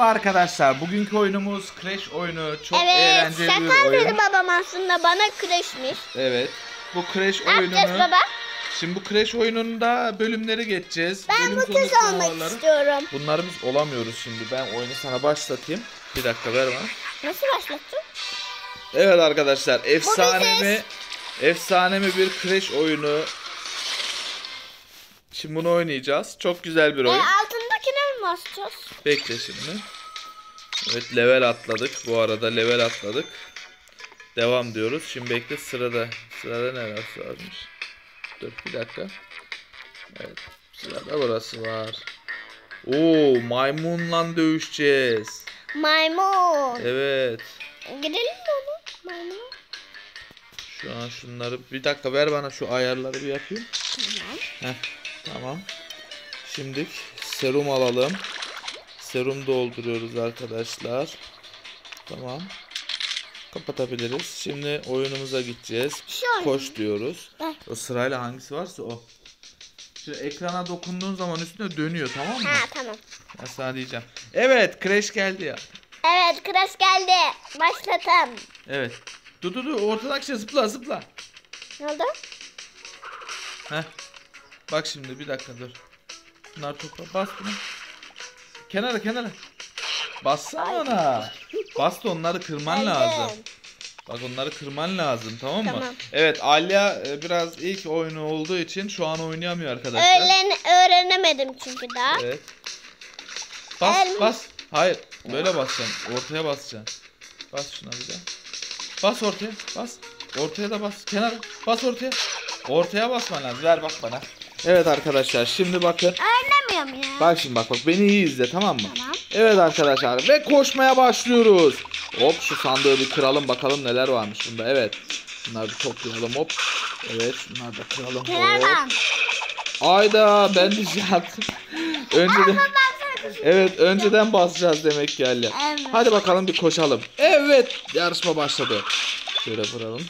Merhaba arkadaşlar. Bugünkü oyunumuz Crash oyunu. Çok evet, eğlenceli bir oyun. benim babam aslında bana kreşmiş. Evet. Bu Crash Ne oyununu. baba? Şimdi bu Crash oyununda bölümleri geçeceğiz. Ben Bölüm bu kız olmak sınavları. istiyorum. Bunları biz olamıyoruz şimdi. Ben oyunu sana başlatayım. Bir dakika ver bana. Nasıl başlattın? Evet arkadaşlar. Efsane biziz. mi? Efsane mi bir Crash oyunu. Şimdi bunu oynayacağız. Çok güzel bir E, oyun. altındakine mi basacağız? Bekle şimdi. Evet level atladık. Bu arada level atladık. Devam diyoruz. Şimdi bekle sırada. Sırada ne var varmış? Dur bir dakika. Evet. Sırada burası var. Oo maymunla dövüşeceğiz. Maymun. Evet. Gidelim mi ona? Maymun. Şu an şunları bir dakika ver bana şu ayarları bir yapayım. Tamam. Heh, tamam. Şimdi serum alalım. Serum dolduruyoruz arkadaşlar. Tamam. Kapatabiliriz. Şimdi oyunumuza gideceğiz. Oyun. Koş diyoruz. O sırayla hangisi varsa o. Şimdi ekrana dokunduğun zaman üstüne dönüyor tamam mı? Ha tamam. Ben sana diyeceğim. Evet Crash geldi ya. Evet kreş geldi. Başlatalım. Evet. Dur dur dur ortadaki şey zıpla zıpla. Ne oldu? Heh. Bak şimdi bir dakika dur. Bunlar topla bas bunu. Kenara kenara. Bassana ona. Bas da onları kırman lazım. Bak onları kırman lazım tamam mı? Tamam. Evet Alya e, biraz ilk oyunu olduğu için şu an oynayamıyor arkadaşlar. Öğren öğrenemedim çünkü daha. Evet. Bas El- bas. Hayır böyle basacaksın. Ortaya basacaksın. Bas şuna bir daha. Bas ortaya bas. Ortaya da bas. Kenara bas ortaya. Ortaya basman lazım. Ver bak bana. Evet arkadaşlar şimdi bakın. Öğrenemiyorum ya. Bak şimdi bak bak beni iyi izle tamam mı? Tamam. Evet arkadaşlar ve koşmaya başlıyoruz. Hop şu sandığı bir kıralım bakalım neler varmış bunda. Evet. Bunları bir toplayalım hop. Evet şunları da kıralım hop. Kenardan. Ayda ben de şey yaptım. Önceden Evet önceden basacağız demek ki Ali. Evet. Hadi bakalım bir koşalım. Evet yarışma başladı. Şöyle vuralım.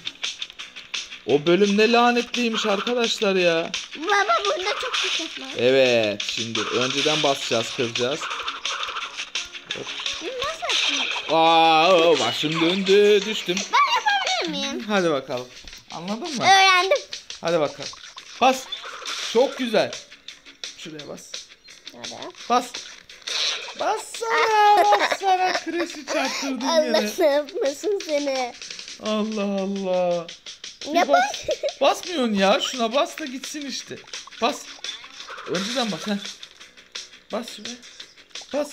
O bölüm ne lanetliymiş arkadaşlar ya. Baba burada çok küçük var. Evet şimdi önceden basacağız kıracağız. Nasıl açayım? Aa başım döndü düştüm. Ben yapabilir miyim? Hadi bakalım. Anladın mı? Öğrendim. Hadi bakalım. Bas. Çok güzel. Şuraya bas. Nerede? Bas. Bassana. Bassana. Kreşi çarptırdın yere. Allah yapmasın seni. Allah Allah. Ya bas. Basmıyorsun ya. Şuna bas da gitsin işte. Bas. Önceden bas. Heh. Bas şuraya. Bas.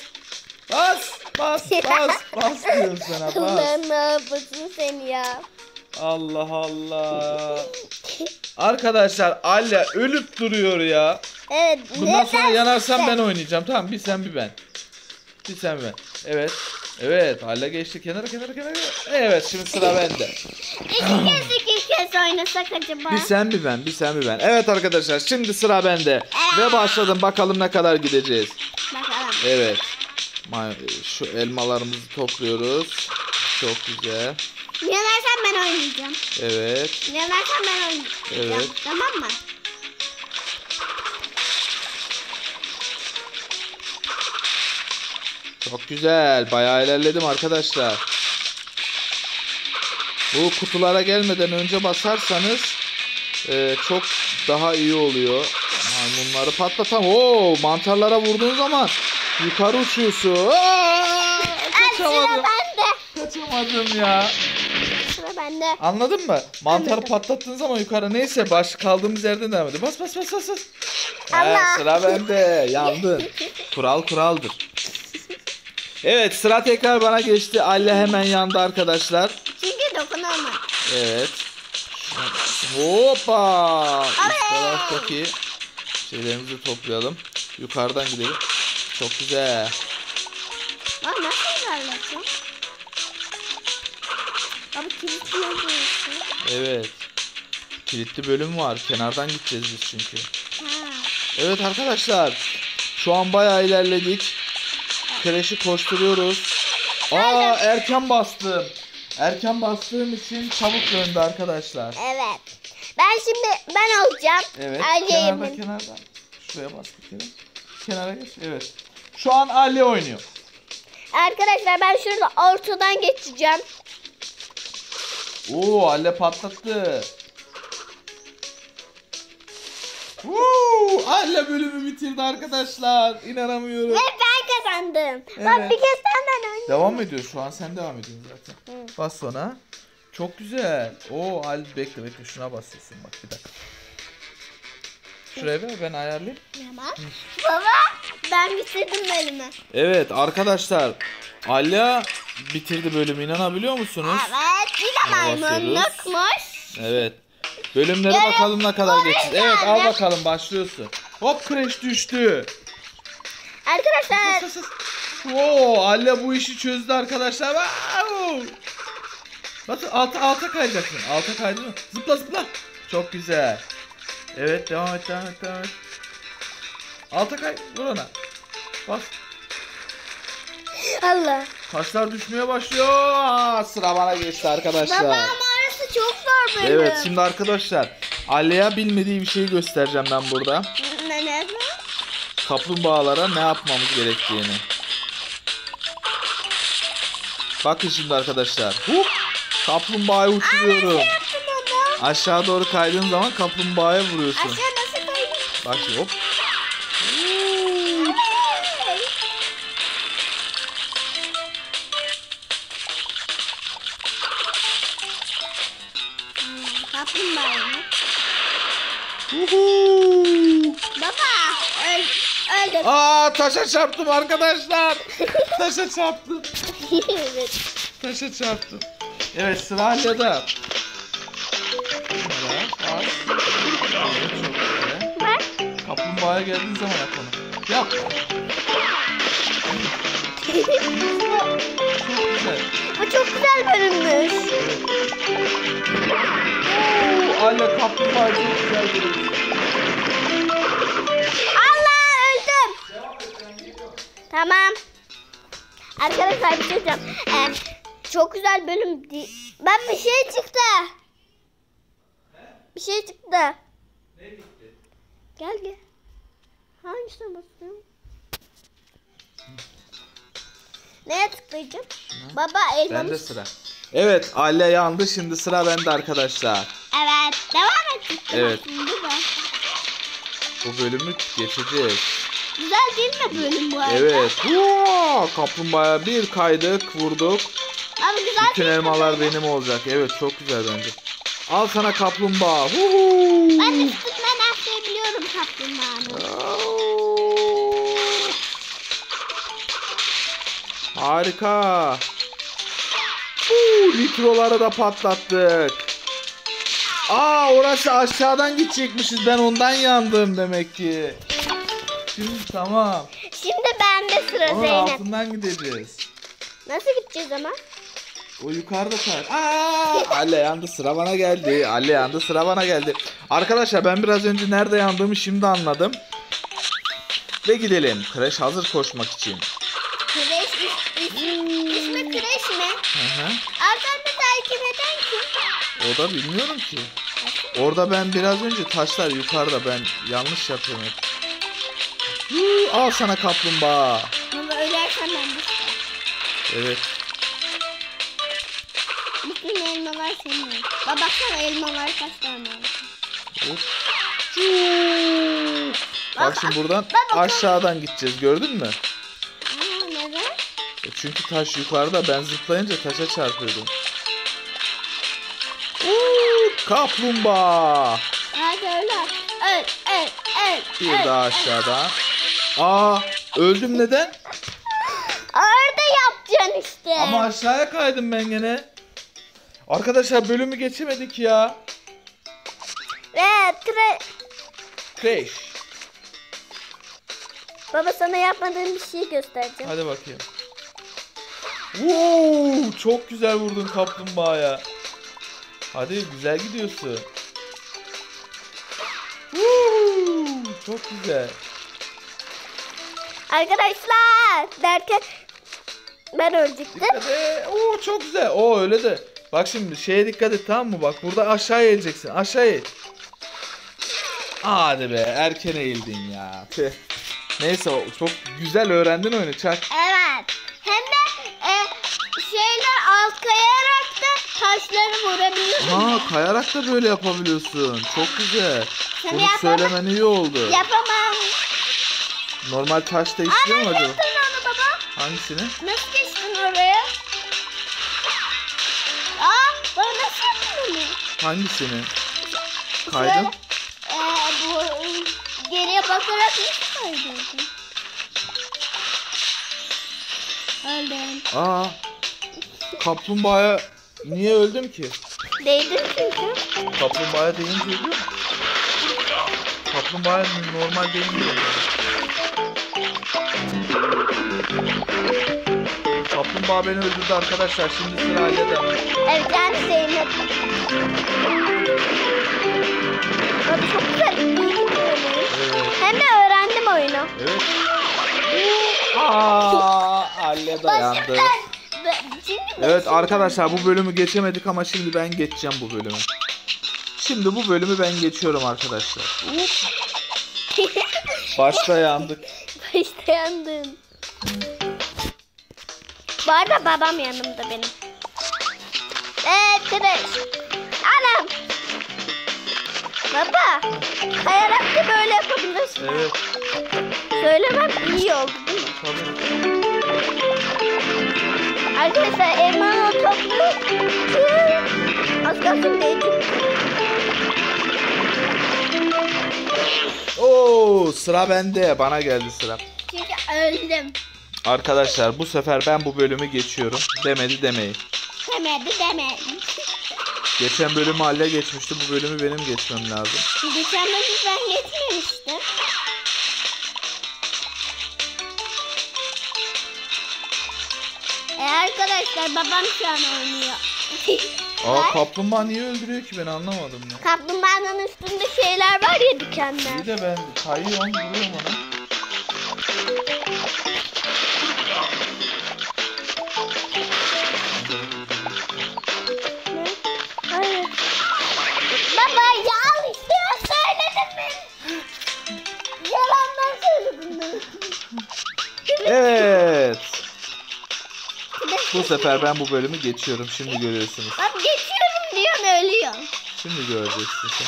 Bas. Bas. Bas. Bas diyorum sana. Bas. Allah ne yapmasın seni ya. Allah Allah. Arkadaşlar Alya ölüp duruyor ya. Evet. Bundan sonra yanarsam sen- ben oynayacağım. Tamam bir sen bir ben. Bir sen bir ben. Evet. Evet. Alya geçti kenara kenara kenara. Evet şimdi sıra bende. İki kez iki kez oynasak acaba? Bir sen bir ben, bir sen bir ben. Evet arkadaşlar şimdi sıra bende. Ve başladım bakalım ne kadar gideceğiz. Bakalım. Evet. Şu elmalarımızı topluyoruz. Çok güzel. Yanarsam ben oynayacağım. Evet. Yanarsam ben oynayacağım. Evet. Tamam mı? Çok güzel. Bayağı ilerledim arkadaşlar. Bu kutulara gelmeden önce basarsanız e, çok daha iyi oluyor. Maymunları patlatam. Oo, mantarlara vurduğun zaman yukarı uçuyorsun. Aa, kaçamadım. Kaçamadım ya. Sıra bende. Anladın mı? Mantarı Anladım. patlattığın zaman yukarı neyse baş kaldığımız yerden devam ediyor. Bas bas bas bas bas. Allah. sıra bende. Yandın. Kural kuraldır. Evet sıra tekrar bana geçti. Alle hemen yandı arkadaşlar. Çünkü dokunamam. Evet. Hoppa. Üst taraftaki şeylerimizi toplayalım. Yukarıdan gidelim. Çok güzel. Lan nasıl ilerliyorsun? Abi kilitli yazıyorsun. Evet. Kilitli bölüm var. Kenardan gideceğiz biz çünkü. Ha. Evet arkadaşlar. Şu an bayağı ilerledik. Kreşi koşturuyoruz. Aa erken bastım. Erken bastığım için çabuk döndü arkadaşlar. Evet. Ben şimdi ben olacağım. Evet. Aliye'nin. Kenarda kenarda. Şuraya bas bir kere. Kenara geç. Evet. Şu an Ali oynuyor. Arkadaşlar ben şurada ortadan geçeceğim. Oo Alle patlattı. Woo! Alle bölümü bitirdi arkadaşlar. İnanamıyorum. Ve ben kazandım. Evet. Bak bir kez senden önce. Devam mı ediyor şu an sen devam ediyorsun zaten. Hı. Bas sonra. Çok güzel. Oo Ali bekle bekle şuna basıyorsun bak bir dakika. Şuraya ver ben ayarlayayım. Tamam. Baba ben bitirdim bölümü. Evet arkadaşlar Alya bitirdi bölümü inanabiliyor musunuz? Evet. Bir de Buna maymunlukmuş. Evet. Bölümleri Evet, bakalım ne kadar geçti. Evet al bakalım başlıyorsun. Hop crash düştü. Arkadaşlar Sus, sus, sus. Oo Alya bu işi çözdü arkadaşlar. Wow. Bak alta alta kayacaksın. Alta kaydın mı? Zıpla zıpla. Çok güzel. Evet devam et devam et devam et. Alta kay. Vur ona. Bas. Allah. Taşlar düşmeye başlıyor. Aa, sıra bana geçti arkadaşlar. Baba ama orası çok zor bölüm. Evet şimdi arkadaşlar Alya'ya bilmediği bir şeyi göstereceğim ben burada. Kaplumbağalara ne yapmamız gerektiğini. Bakın şimdi arkadaşlar. Hup! Kaplumbağayı uçuruyorum. Aşağı doğru kaydığın zaman kaplumbağaya vuruyorsun. Aşağı nasıl koydun? Bak hop. Aa taşa çarptım arkadaşlar. taşa çarptım. evet. Taşa çarptım. Evet sıra Alya'da. Kaplumbağaya geldiğin zaman yap onu. Yap. Çok güzel. Bu çok güzel bölümmüş. Oo, Alya kaplumbağa çok güzel görüyorsun. Tamam. Arkadaşlar bir şey diyeceğim. Ee, çok güzel bölüm. Ben bir şey çıktı. Bir şey çıktı. Gel gel. Hangisine basıyorum? Neye tıklayacağım? Baba Bende elmamı. sıra. Evet Alya yandı şimdi sıra bende arkadaşlar. Evet. Devam et. Evet. Bu bölümü geçeceğiz. Güzel değil mi bölüm bu arada? Evet. Hua! Kaplumbağaya bir kaydık vurduk. Ama güzel Bütün elmalar benim olacak. Evet çok güzel bence. Al sana kaplumbağa. Huhu! Ben de üstünden atlayabiliyorum kaplumbağanın. Harika. Huu, nitroları da patlattık. Aa orası aşağıdan gidecekmişiz. Ben ondan yandım demek ki. Şimdi tamam. Şimdi bende sıra Onun Zeynep. altından gideceğiz. Nasıl gideceğiz ama? O yukarıda kar. Aa! Alle yandı sıra bana geldi. Alle yandı sıra bana geldi. Arkadaşlar ben biraz önce nerede yandığımı şimdi anladım. Ve gidelim. Crash hazır koşmak için. Kreş is, is, ismi Kreş mi? Hı hı. Arkamda takip eden kim? O da bilmiyorum ki. Orada ben biraz önce taşlar yukarıda ben yanlış yapıyorum. Huu, al sana kaplumbağa. Baba ölersen ben de. Evet. Bütün elmalar senin. Baba baksana elmalar kaç tane var. Hop. Huu. Bak şimdi buradan baba, aşağıdan gideceğiz gördün mü? Aa neden? E Çünkü taş yukarıda ben zıplayınca taşa çarpıyordum. Huu, Kaplumbağa. Hadi öyle. Öl, öl, öl. Bir öl, daha öl. Aa öldüm neden? Orada yapacaksın işte. Ama aşağıya kaydım ben gene. Arkadaşlar bölümü geçemedik ya. Ve tre... Crash. Baba sana yapmadığım bir şey göstereceğim. Hadi bakayım. Woo, çok güzel vurdun kaplumbağaya. Hadi güzel gidiyorsun. Woo, çok güzel. Arkadaşlar derken ben ölecektim. Oo, çok güzel. O öyle de. Bak şimdi şeye dikkat et tamam mı? Bak burada aşağıya eğileceksin. Aşağıya eğil. Hadi be erken eğildin ya. Tüh. Neyse çok güzel öğrendin oyunu çak. Evet. Hem de Biraz kayarak da taşları vurabilirim. Ha kayarak da böyle yapabiliyorsun. Çok güzel. Bunu söylemen iyi oldu. Yapamam. Normal taş işliyor mu acaba? onu baba? Hangisini? Nasıl geçtin oraya? Aa baba nasıl yaptın onu? Hangisini? Kaydım. Ee, bu geriye bakarak nasıl kaydırdın? Öldüm. Aa. Kaplumbağaya niye öldüm ki? Değdin çünkü. Kaplumbağaya deyince öldüm. Kaplumbağa normal deyince öldüm. Kaplumbağa beni öldürdü arkadaşlar. Şimdi sıra Aliye'de. Evet yani Zeynep. Baba çok güzel. iyi gidiyor oyun. Evet. Hem de öğrendim oyunu. Evet. Aa, Aliye dayandı. Evet arkadaşlar bu bölümü geçemedik ama şimdi ben geçeceğim bu bölümü. Şimdi bu bölümü ben geçiyorum arkadaşlar. Başta yandık. Başta yandın. Bu arada babam yanımda benim. Evet tıraş. Anam. Baba. Kayarak da böyle yapabilirsin. Evet. Söylemem iyi oldu değil mi? Tabii. Arkadaşlar elmanı topluyor. Az kalsın değdi. Oo sıra bende. Bana geldi sıra. Çünkü öldüm. Arkadaşlar bu sefer ben bu bölümü geçiyorum. Demedi demeyin. Demedi demedim. Geçen bölümü Halle geçmişti. Bu bölümü benim geçmem lazım. Geçen bölüm ben geçmemiştim. E arkadaşlar babam şu an oynuyor. Aa kaplumbağa niye öldürüyor ki ben anlamadım ya. Kaplumbağanın üstünde şeyler var ya dikenler. İyi de ben kayıyorum vuruyorum ona. Baba ya al işte söyledim ben. Yalandan söyledim ben. Evet. Bu sefer ben bu bölümü geçiyorum. Şimdi görüyorsunuz. Bak geçiyorum diyorsun ölüyorsun. Şimdi göreceksin sen.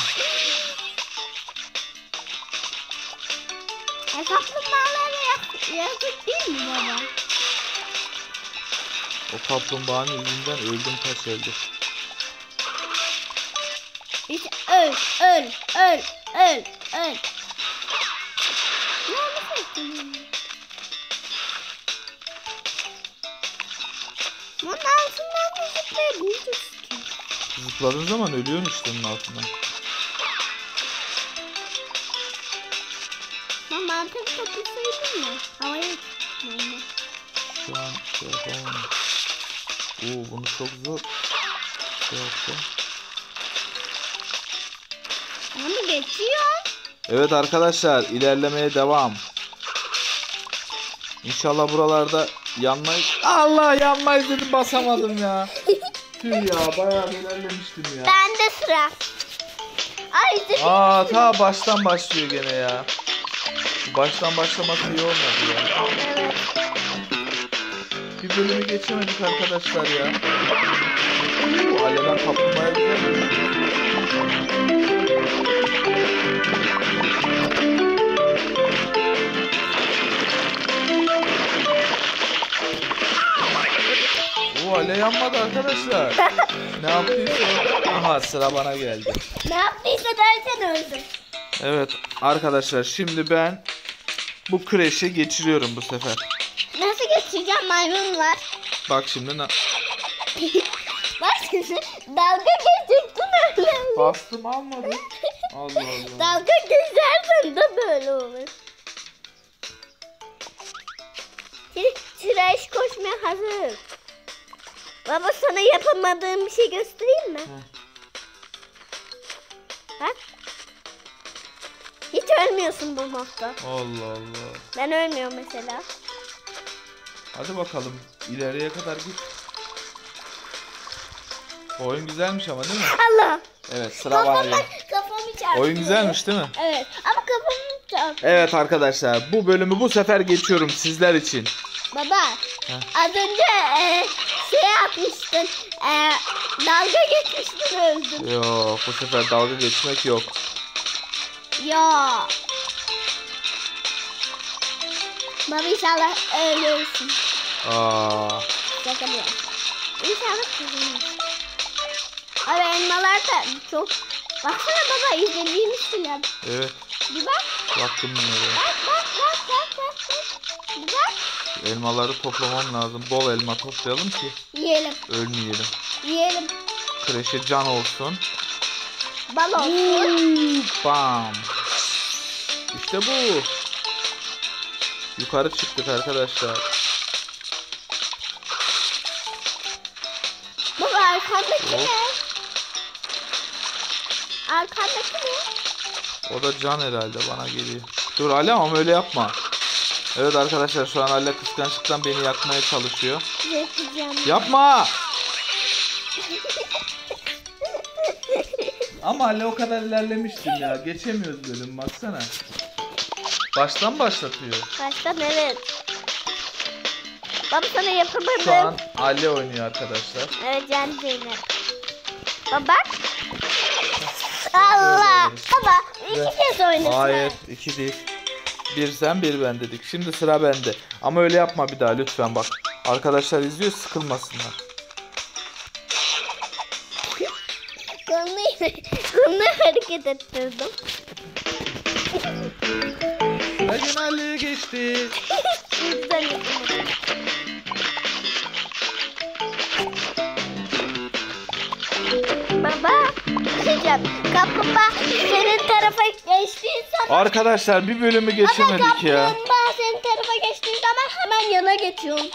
kaplumbağanın yüzünden öldüm kaç elde. İşte öl, öl, öl, öl, öl. Bunun altından da zıplayabiliriz ki. Zıpladığın zaman ölüyorsun işte onun altından. Ben mantık takılsaydım ya. Havaya çıkmayayım. Şu an şey yapamam. Oo bunu çok zor. Şey yaptım. Onu geçiyor. Evet arkadaşlar ilerlemeye devam. İnşallah buralarda yanmayız. Allah yanmayız dedim basamadım ya. Tüh ya bayağı ilerlemiştim ya. Bende sıra. Ay zıp. Aa ta baştan başlıyor gene ya. Baştan başlaması iyi olmadı ya. Bir bölümü geçemedik arkadaşlar ya. Bu Alev'den kaplumbağaya güzel? Bu Ale yanmadı arkadaşlar. ne yaptıysa Aha sıra bana geldi. Ne yaptıysa dersen öldür. Evet arkadaşlar şimdi ben bu kreşe geçiriyorum bu sefer. Geçeceğim maymun var. Bak şimdi ne... Bak şimdi dalga geçeceksin öyle. Bastım almadı. Allah Allah. Dalga geçersen de böyle olur. Şimdi tıraş koşmaya hazır. Baba sana yapamadığım bir şey göstereyim mi? Bak. Hiç ölmüyorsun bu modda. Allah Allah. Ben ölmüyorum mesela. Hadi bakalım ileriye kadar git. Oyun güzelmiş ama değil mi? Allah. Evet sıra var ya. kafamı çarptı. Oyun güzelmiş değil mi? Evet ama kafamı çarptı. Evet arkadaşlar bu bölümü bu sefer geçiyorum sizler için. Baba Heh. az önce e, şey atmıştın. E, dalga geçmiştin öldüm. Yok bu sefer dalga geçmek yok. Ya. Baba inşallah ölürsün. Aa, bir. İnşallah kazanırsın. Abi elmalar da çok... Baksana baba izlediğimiz film. evet Bir bak. baktım ben oraya. Bak bak bak bak bak. bak. Bir bak. Elmaları toplamam lazım. Bol elma toplayalım ki Yiyelim. ölmeyelim. Yiyelim. Kreşe can olsun. Bal olsun. Bam. İşte bu. Yukarı çıktık arkadaşlar. Baba arkandaki ne? Arkandaki ne? O da can herhalde bana geliyor. Dur Ali ama öyle yapma. Evet arkadaşlar şu an Ali kıskançlıktan beni yakmaya çalışıyor. Yakacağım. Yapma! Ama Ali o kadar ilerlemiştim ya. Geçemiyoruz bölüm baksana. Baştan başlatıyor. Baştan evet. Baba sana yapamadım. Şu an Ali oynuyor arkadaşlar. Evet yani Zeynep. Baba bak. Allah. Baba iki kez oynasın. Hayır iki değil. Bir sen bir ben dedik. Şimdi sıra bende. Ama öyle yapma bir daha lütfen bak. Arkadaşlar izliyor sıkılmasınlar. Kolunu, kolunu hareket ettirdim. Ali'ye geçti. Güzel. Baba, şey diyeceğim. Kaplumbağa senin tarafa geçtiği zaman... Arkadaşlar bir bölümü geçemedik ya. Kaplumbağa senin tarafa geçtiği zaman hemen yana geçiyorum.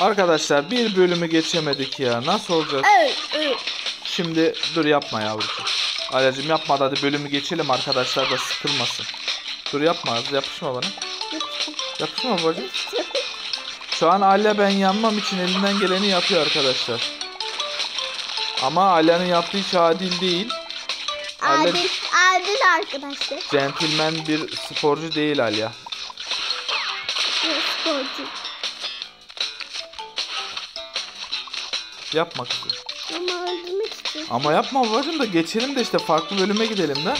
Arkadaşlar bir bölümü geçemedik ya. Nasıl olacak? Evet, evet. Şimdi dur yapma yavrucuğum. Aileciğim yapma hadi bölümü geçelim arkadaşlar da sıkılmasın. Dur yapma yapışma bana. Yapışma babacığım. Şu an Alya ben yanmam için elinden geleni yapıyor arkadaşlar. Ama Alya'nın yaptığı hiç adil değil. Alya Adil, adil arkadaşlar. centilmen bir sporcu değil Alya. Sporcu. Yapma kızım. Ama öldürmek istiyorum. Ama yapma babacığım da geçelim de işte farklı bölüme gidelim de.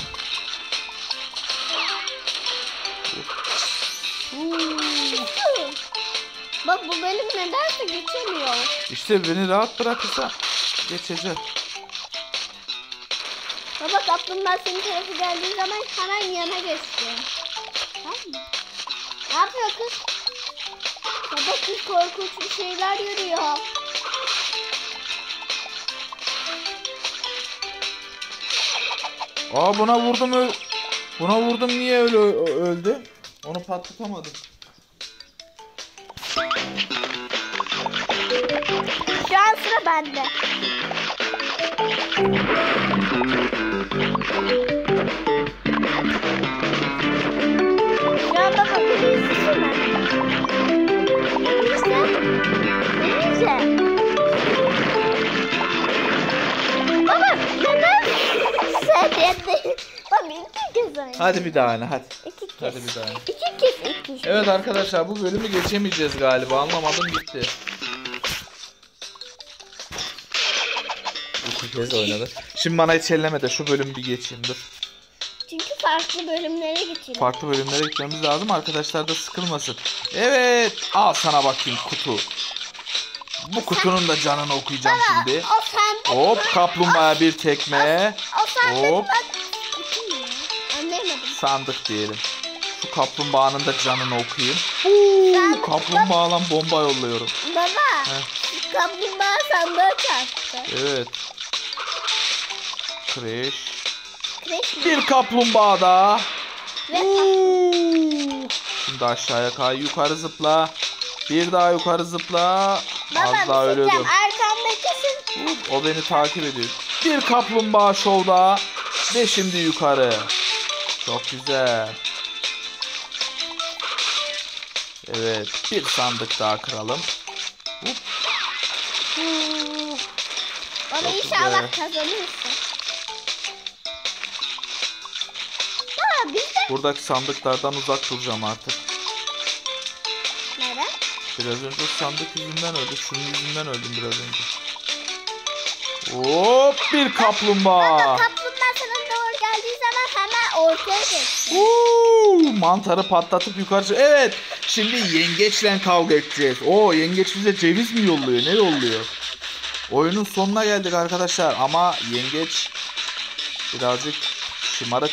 Bu bölüm nedense geçemiyor. İşte beni rahat bırakırsa geçeceğim. Baba kaplumbağa senin tarafı geldiği zaman hemen yana geçti. Tamam mı? Ne yapıyor kız? Baba kız korkunç bir şeyler yürüyor. Aa buna vurdum öl Buna vurdum niye öyle ö- öldü? Onu patlatamadım. Şu an sıra bende. Şu an bir izlesene. İzle. İzle. Baba neden sen yedin? Baba iki kez oyna. Hadi bir daha oyna hadi. İki kez. Hadi bir daha oyna. Evet arkadaşlar bu bölümü geçemeyeceğiz galiba. Anlamadım gitti. İki kez oynadı. Şimdi bana hiç elleme de şu bölümü bir geçeyim dur. Çünkü farklı bölümlere geçiyorum. Farklı bölümlere gitmemiz lazım. Arkadaşlar da sıkılmasın. Evet. Al sana bakayım kutu. Bu kutunun da canını okuyacağım şimdi. O sende. Hop kaplumbağa bir tekme. O sende Hop. bak. Sandık diyelim. Şu kaplumbağanın da canını okuyayım. Ben- Kaplumbağalan bomba yolluyorum. Baba. Heh. Kaplumbağa sandığa çarptı. Evet. Kreş. Kreş mi? Bir kaplumbağa daha. Ve Şimdi aşağıya kay. Yukarı zıpla. Bir daha yukarı zıpla. baba Az daha şey ölüyordum. Arkamdakisin. O beni takip ediyor. Bir kaplumbağa şov daha. Ve şimdi yukarı. Çok güzel. Evet. Bir sandık daha kıralım. Hop. Baba Çok inşallah güzel. kazanırsın. Baba biz de Buradaki sandıklardan uzak duracağım artık. neden? Biraz önce sandık yüzünden öldü. Şunun yüzünden öldüm biraz önce. Hop bir kaplumbağa. Kaplumbağa sana doğru geldiği zaman hemen ortaya geç. Uuu, mantarı patlatıp yukarı Evet. Şimdi yengeçle kavga edeceğiz. Oo yengeç bize ceviz mi yolluyor? Ne yolluyor? Oyunun sonuna geldik arkadaşlar ama yengeç birazcık şımarık.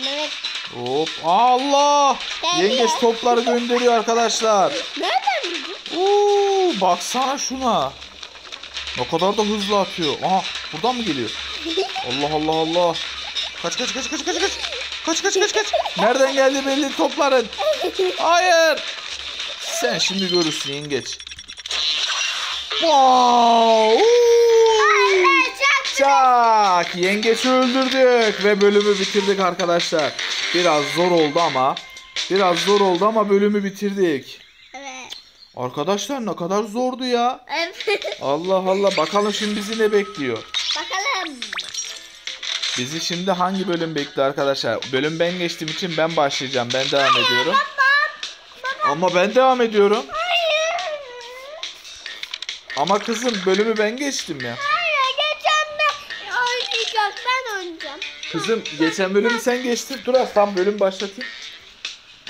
Evet. Hop Allah! Geliyor. Yengeç topları gönderiyor arkadaşlar. Nereden bildin? Oo, baksana şuna. Ne kadar da hızlı atıyor. Aha buradan mı geliyor? Allah Allah Allah. Kaç kaç kaç kaç kaç kaç. Kaç kaç kaç kaç. Nereden geldi belli topların. Hayır. Sen şimdi görürsün yengeç. Wow. Çak. Yengeçi öldürdük ve bölümü bitirdik arkadaşlar. Biraz zor oldu ama. Biraz zor oldu ama bölümü bitirdik. Evet. Arkadaşlar ne kadar zordu ya. Evet. Allah Allah bakalım şimdi bizi ne bekliyor. Bizi şimdi hangi bölüm bekliyor arkadaşlar? Bölüm ben geçtiğim için ben başlayacağım. Ben devam ediyorum. Ama ben devam ediyorum. Hayır. Ama kızım bölümü ben geçtim ya. Hayır geçen de oynayacak ben oynayacağım. Kızım geçen bölümü sen geçtin. Dur tam bölüm başlatayım.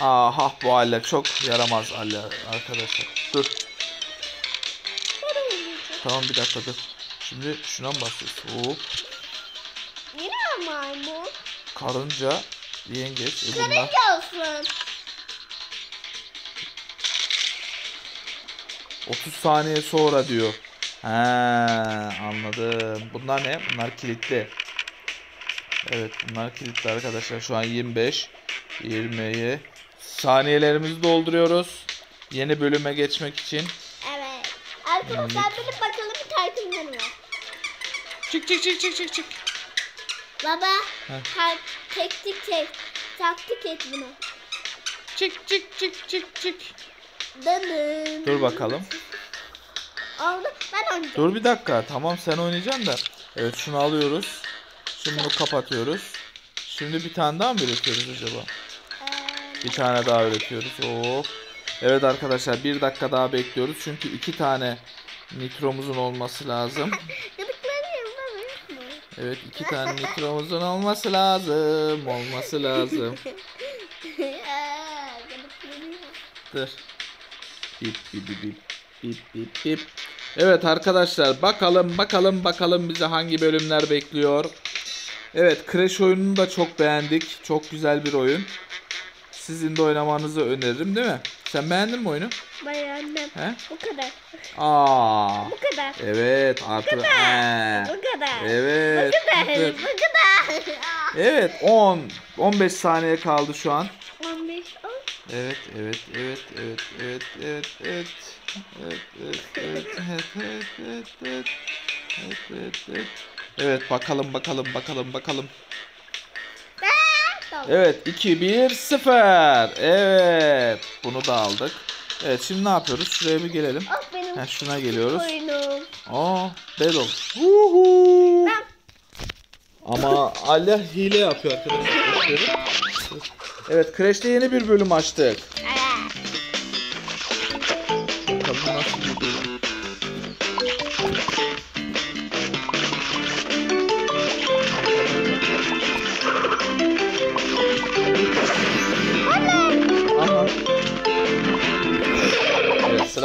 Aha bu haller çok yaramaz haller arkadaşlar. Dur. Ben oynayacağım. Tamam bir dakika dur. Şimdi şuna mı basıyoruz? Hop. Maymun. Karınca, yengeç. Bunlar. Karınca olsun. 30 saniye sonra diyor. He anladım. Bunlar ne? Bunlar kilitli. Evet bunlar kilitli arkadaşlar. Şu an 25 20'yi saniyelerimizi dolduruyoruz. Yeni bölüme geçmek için. Evet. Arkadaşlar benim bakalım takımlarım var. Çık çık çık çık çık çık. Baba. Heh. Ta- teknik tek. Taktik et bunu. Çık çık çık çık çık. Dönün. Dur bakalım. Oldu. Ben oynayacağım. Dur bir dakika. Tamam sen oynayacaksın da. Evet şunu alıyoruz. Şimdi bunu kapatıyoruz. Şimdi bir tane daha mı üretiyoruz acaba? Ee, Bir tane daha üretiyoruz. Oo. Evet arkadaşlar bir dakika daha bekliyoruz. Çünkü iki tane nitromuzun olması lazım. Evet iki tane nitromuzun olması lazım. Olması lazım. Dur. Bip bip bip bip. Bip bip bip. Evet arkadaşlar bakalım bakalım bakalım bize hangi bölümler bekliyor. Evet Crash oyununu da çok beğendik. Çok güzel bir oyun. Sizin de oynamanızı öneririm değil mi? Sen beğendin mi oyunu? He? Bu kadar. Aa. Bu kadar. Evet artı. Ee, Bu kadar. Evet. Bu kadar. Evet. Bu kadar. Evet 10 15 saniye kaldı şu an. 15 10. Evet, evet, evet, evet, evet, evet, evet. Evet, evet, evet, evet, evet, evet, evet. Evet, evet, evet. Bakalım, bakalım, bakalım, bakalım. Evet, 2, 1, 0. Evet, bunu da aldık. Evet, şimdi ne yapıyoruz? Şuraya bir gelelim. Of benim Ha, şuna geliyoruz. oyunum. Aa, Belol. Huhu. Ben- Ama Allah hile yapıyor arkadaşlar. Evet, Crash'te yeni bir bölüm açtık. Aa,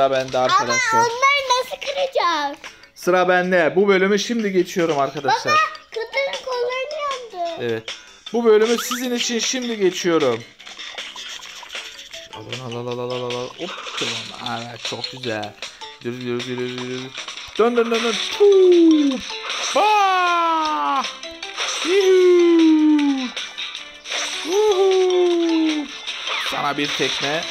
sıra bende Ama arkadaşlar. onları nasıl kıracağız? Sıra bende. Bu bölümü şimdi geçiyorum arkadaşlar. Kıtırın kollarını yandı. Evet. Bu bölümü sizin için şimdi geçiyorum. Al al al al al al al. Hop tamam. Evet çok güzel. Yürü yürü yürü yürü. Dön dön dön dön. Bah. Yuhuu. Yuhuu. Sana bir tekme.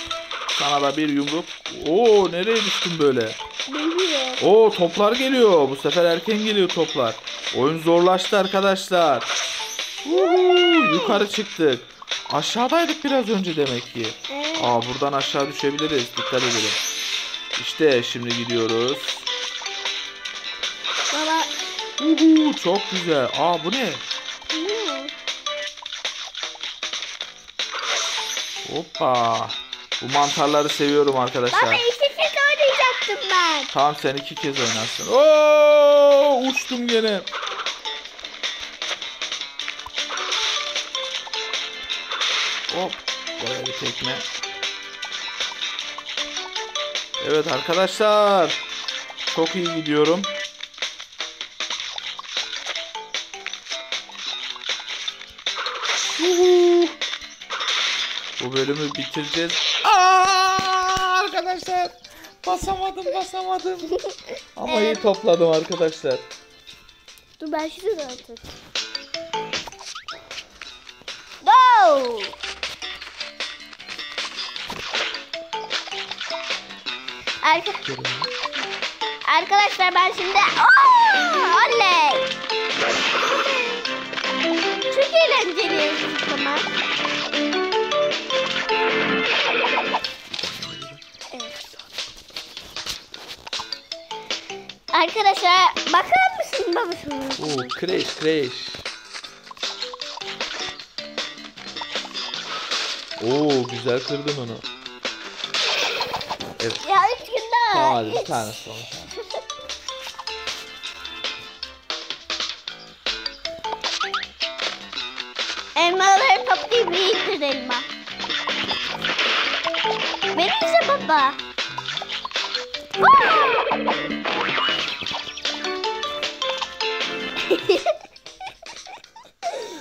Sana da bir yumruk. Oo nereye düştün böyle? Biliyor. Oo toplar geliyor. Bu sefer erken geliyor toplar. Oyun zorlaştı arkadaşlar. Uhu, yukarı çıktık. Aşağıdaydık biraz önce demek ki. Evet. Aa buradan aşağı düşebiliriz. Dikkat edelim. İşte şimdi gidiyoruz. Baba. Uhu, çok güzel. Aa bu ne? Ne? Hoppa. Bu mantarları seviyorum arkadaşlar. Baba iki çık yaptım ben. Tamam sen iki kez oynarsın. Oo uçtum gene. Hop. Oraya bir tekme. Evet arkadaşlar. Çok iyi gidiyorum. Bu bölümü bitireceğiz. Aa, arkadaşlar. Basamadım basamadım. Ama iyi topladım arkadaşlar. Dur ben şunu da atayım. Go! Arka Arkadaşlar ben şimdi Oo, oley! Çok eğlenceli zıplama. Arkadaşlar bakar mısın baba şunu? Oo crash crash. Oo güzel kırdın onu. Evet. Ya üç gün daha. Tamam hadi bir tane son. Elmaları toplayıp iyidir elma. Verirse baba.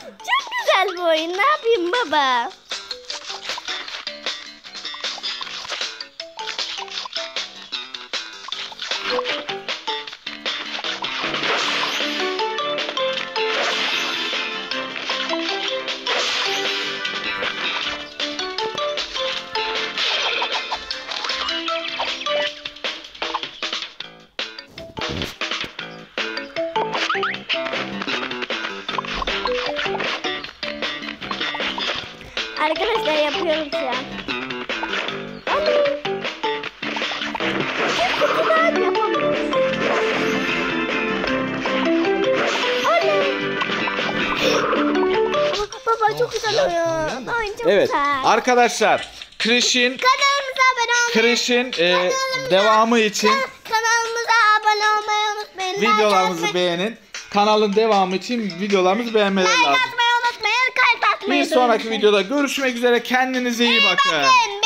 Çok güzel bu oyun. Ne yapayım baba? Evet arkadaşlar Crash'in Kanalımıza abone olmayı Crash'in e, devamı için Kanalımıza abone olmayı unutmayın. Like videolarımızı atmayı- beğenin. Kanalın devamı için videolarımızı beğenmeleri Like lazım. atmayı unutmayın. Kalp atmayı Bir da sonraki unutmayın. videoda görüşmek üzere. Kendinize iyi bakın. Bakın